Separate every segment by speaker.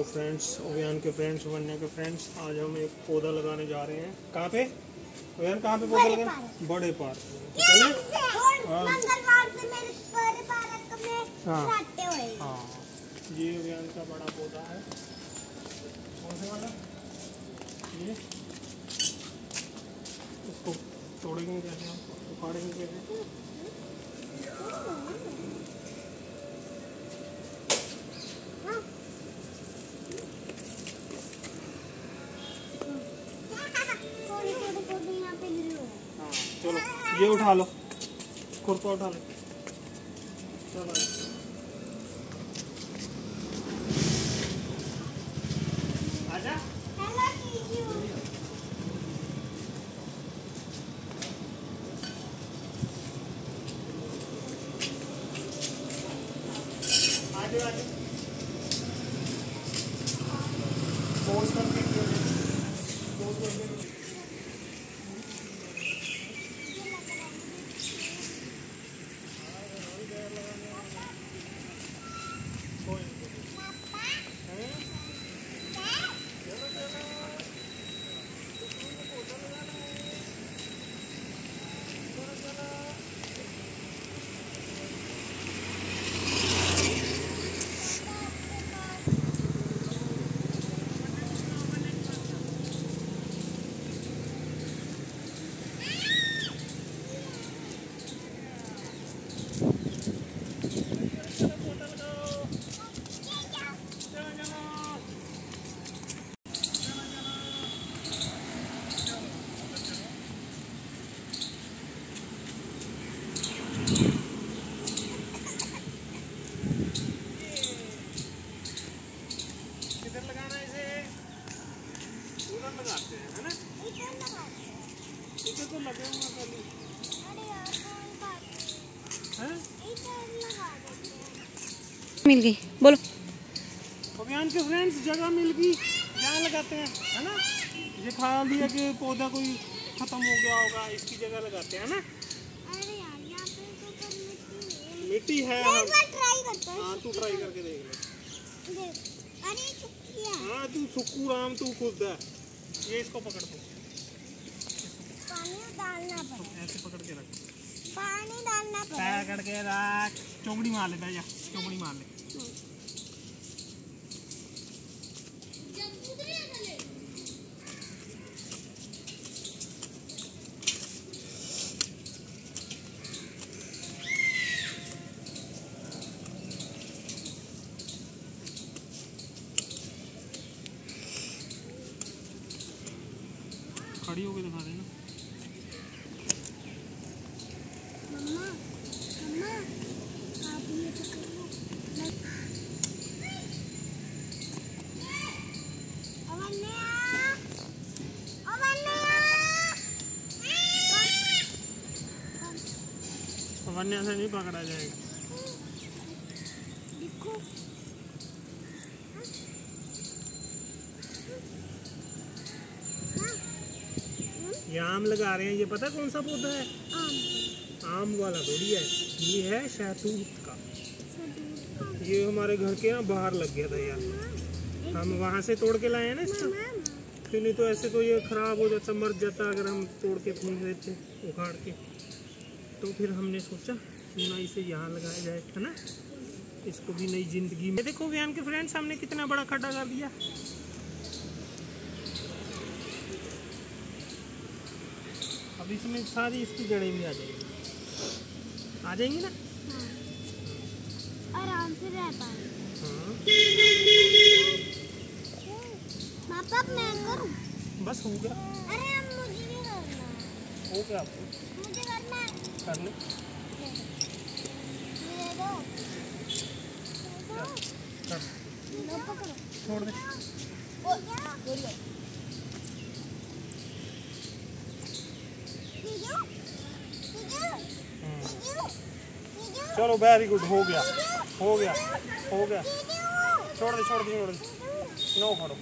Speaker 1: Hello friends अभियान के friends वन्या के फ्रेंड्स आज हम एक पौधा लगाने जा रहे हैं। कहाँ पे? अभियान कहाँ पे पौधा लगा? बड़े पार्क चले हाँ। हाँ। हाँ। ये अभियान का बड़ा पौधा है। कौन से वाला? ये। इसको तोड़ेंगे कैसे हम उखाड़ेंगे कैसे
Speaker 2: थोड़ी थोड़ी थोड़ी यहाँ पे लो
Speaker 1: हाँ चलो ये उठा लो। खुरपा उठा लो। चलो। पोज करके पोज करके किधर लगाना है इसे लगाते हैं है ना
Speaker 2: इधर
Speaker 1: तो लगे हुए।
Speaker 3: मिल गई। बोलो।
Speaker 1: अभियान के फ्रेंड्स जगह मिल गई। यहाँ लगाते हैं है ना? ये ख्याल दिया कि पौधा कोई खत्म हो गया होगा इसकी जगह लगाते हैं ना?
Speaker 2: अरे यार यहाँ पे तो मिट्टी है।
Speaker 1: मिट्टी है।
Speaker 2: हैं।
Speaker 1: हाँ। तू ट्राई करके देख ले।
Speaker 2: अरे
Speaker 1: हाँ। तू सुक्कू राम तू खुद है। ये इसको पकड़ दो।
Speaker 2: पानी डालना पड़ेगा
Speaker 1: ऐसे पकड़ के रख।
Speaker 2: पानी डालना पड़े।
Speaker 1: पकड़ के रख। चौकड़ी मार ले जा चौकड़ी मार ले। खड़ी होके दिखा देना।
Speaker 2: अवन्या
Speaker 1: वन्या से नहीं पकड़ा जाएगा। ये आम लगा रहे हैं ये पता कौन सा पौधा है?
Speaker 2: आम।
Speaker 1: आम वाला थोड़ी है। ये है शहतूत का। ये हमारे घर के ना बाहर लग गया था यार। हम वहाँ से तोड़ के लाए हैं ना इसको? फिर नहीं तो ऐसे तो ये खराब हो जाता मर जाता अगर हम तोड़ के फेंक देते उखाड़ के। तो फिर हमने सोचा क्यों ना इसे यहाँ लगाया जाए है ना? इसको भी नई ज़िंदगी में। देखो व्यान के फ्रेंड्स हमने कितना बड़ा खड्डा कर दिया। अब इसमें सारी इसकी जड़ें भी आ जाएँगी। आ जाएँगी ना?
Speaker 2: आराम से रह पाए
Speaker 1: हाँ
Speaker 2: पापा मैं करूँ?
Speaker 1: बस हो गया।
Speaker 2: अरे अब मुझे भी करना। है
Speaker 1: हो गया आपको
Speaker 2: मुझे करना है।
Speaker 1: कर ले।
Speaker 2: ये दो।
Speaker 1: छोड़ दे। चलो वेरी गुड हो गया। हो गया हो गया। छोड़ दे छोड़ दे छोड़ दे। नो फड़ो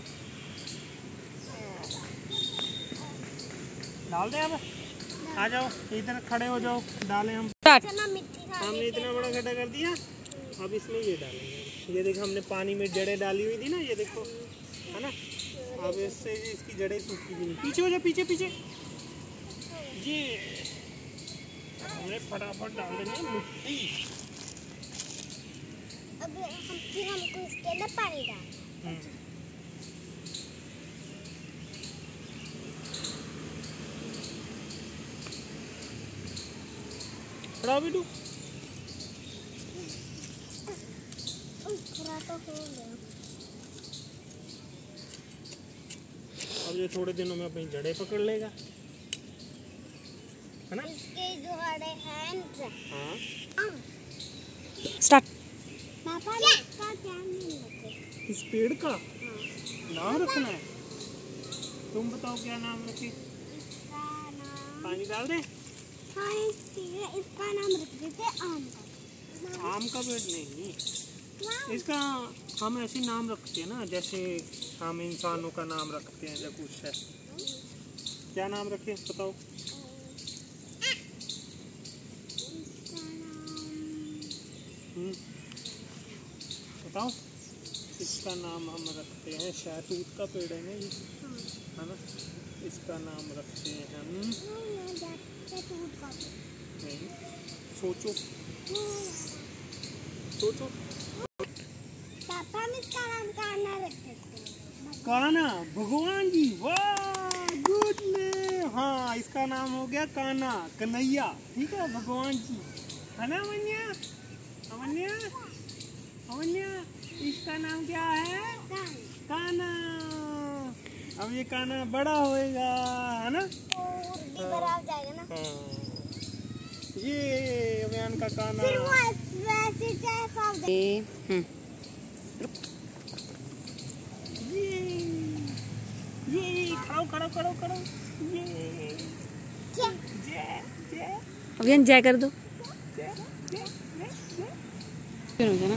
Speaker 1: डाल दें अब। आ जाओ इधर खड़े हो जाओ डालें हम। हमने इतना बड़ा गड्ढा कर दिया अब इसमें ये डालेंगे। ये देखो हमने पानी में जड़ें डाली हुई थी ना ये देखो है ना? अब इससे इसकी जड़ें सूखी भी नहीं पीछे हो जा पीछे पीछे। ये हमने फटाफट डाल देनी है मिट्टी।
Speaker 2: अब हम फिर हमको इसके अंदर पानी डाल
Speaker 1: हम्म। खड़ा भी तू
Speaker 2: थोड़ा तो हो गया।
Speaker 1: अब ये थोड़े दिनों में अपनी जड़ें पकड़ लेगा। है ना?
Speaker 2: इसके जो हरे हैंड्स
Speaker 1: हाँ।
Speaker 3: स्टार्ट
Speaker 2: पापा ने इसका ध्यान नहीं रखे।
Speaker 1: इस पेड़ का?
Speaker 2: हाँ।
Speaker 1: नाम रखना है। तुम बताओ क्या नाम रखे? पानी डाल दे?
Speaker 2: हाँ इसका नाम रख देते आम का।
Speaker 1: आम का पेड़ नहीं। इसका हम ऐसे नाम रखते हैं ना जैसे हम इंसानों का नाम रखते हैं या कुछ है। क्या नाम रखे? बताओ
Speaker 2: इसका नाम
Speaker 1: हम्म, बताओ इसका नाम हम रखते हैं शहतूत का पेड़ है ना ये?
Speaker 2: हाँ
Speaker 1: है ना? इसका नाम रखते हैं हम।
Speaker 2: हाँ,
Speaker 1: नहीं सोचो।
Speaker 2: हाँ।
Speaker 1: सोचो।
Speaker 2: हैं
Speaker 1: काना भगवान जी वाह गुड हाँ इसका नाम हो गया काना कन्हैया। ठीक है भगवान जी। है ना अमन्या? अमन्या? अमन्या इसका नाम क्या है? काना अब ये काना बड़ा होएगा है ना?
Speaker 2: और भी बड़ा हो। जाएगा ना
Speaker 1: ये अभियान का काना
Speaker 2: फिर वो वैसे
Speaker 1: ये ये खड़ो खड़ो खड़ो खड़ो ये।
Speaker 2: क्या?
Speaker 1: जय जय।
Speaker 3: अभियान जय कर दो।
Speaker 1: जय जय जय
Speaker 3: ना